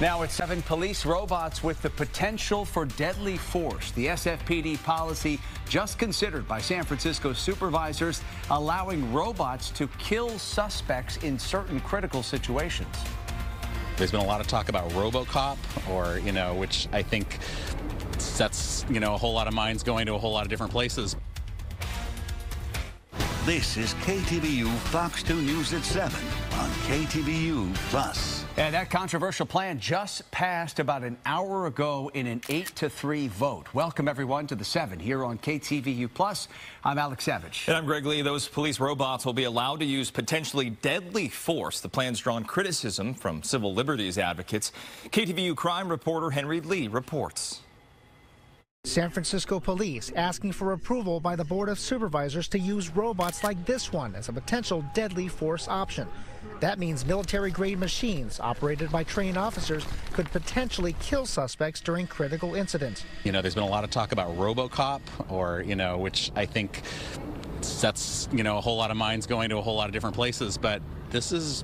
Now at 7, police robots with the potential for deadly force. The SFPD policy just considered by San Francisco supervisors allowing robots to kill suspects in certain critical situations. There's been a lot of talk about RoboCop, or, you know, which I think sets, you know, a whole lot of minds going to a whole lot of different places. This is KTVU Fox 2 News at 7 on KTVU Plus. And that controversial plan just passed about an hour ago in an 8 to 3 vote. Welcome, everyone, to the 7 here on KTVU Plus. I'm Alex Savage. And I'm Greg Lee. Those police robots will be allowed to use potentially deadly force. The plan's drawn criticism from civil liberties advocates. KTVU crime reporter Henry Lee reports. San Francisco police asking for approval by the Board of Supervisors to use robots like this one as a potential deadly force option. That means military grade machines operated by trained officers could potentially kill suspects during critical incidents. You know, there's been a lot of talk about Robocop, or, you know, which I think sets, you know, a whole lot of minds going to a whole lot of different places, but this is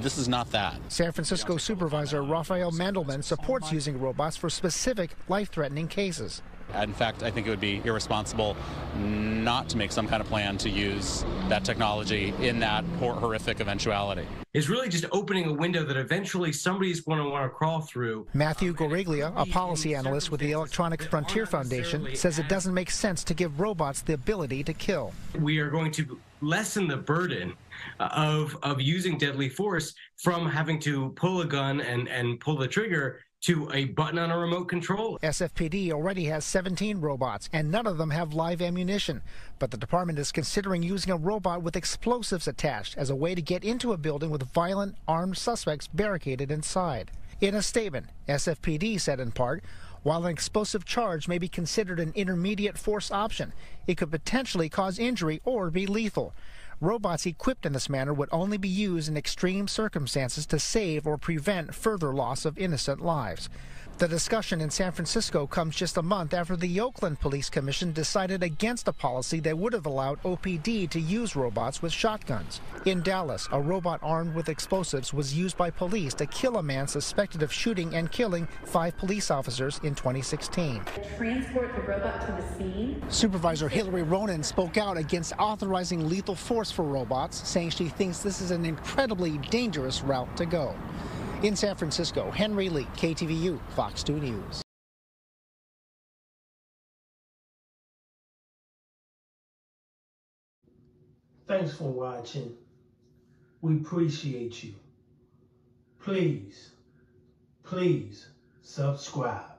this is not that. San Francisco Supervisor Rafael Mandelman supports using robots for specific life-threatening cases. In fact, I think it would be irresponsible not to make some kind of plan to use that technology in that horrific eventuality. It's really just opening a window that eventually somebody's going to want to crawl through. Matthew Guariglia, a policy analyst with the Electronic Frontier Foundation, says it doesn't make sense to give robots the ability to kill. We are going to lessen the burden uh, of of using deadly force from having to pull a gun and and pull the trigger to a button on a remote control. SFPD already has 17 robots, and none of them have live ammunition. But the department is considering using a robot with explosives attached as a way to get into a building with violent, armed suspects barricaded inside. In a statement, SFPD said in part, while an explosive charge may be considered an intermediate force option, it could potentially cause injury or be lethal. Robots equipped in this manner would only be used in extreme circumstances to save or prevent further loss of innocent lives. The discussion in San Francisco comes just a month after the Oakland Police Commission decided against a policy that would have allowed OPD to use robots with shotguns. In Dallas, a robot armed with explosives was used by police to kill a man suspected of shooting and killing five police officers in 2016. Transport the robot to the scene. Supervisor Hillary Ronen spoke out against authorizing lethal force for robots, saying she thinks this is an incredibly dangerous route to go. In San Francisco, Henry Lee, KTVU, Fox 2 News. Thanks for watching. We appreciate you. Please, please subscribe.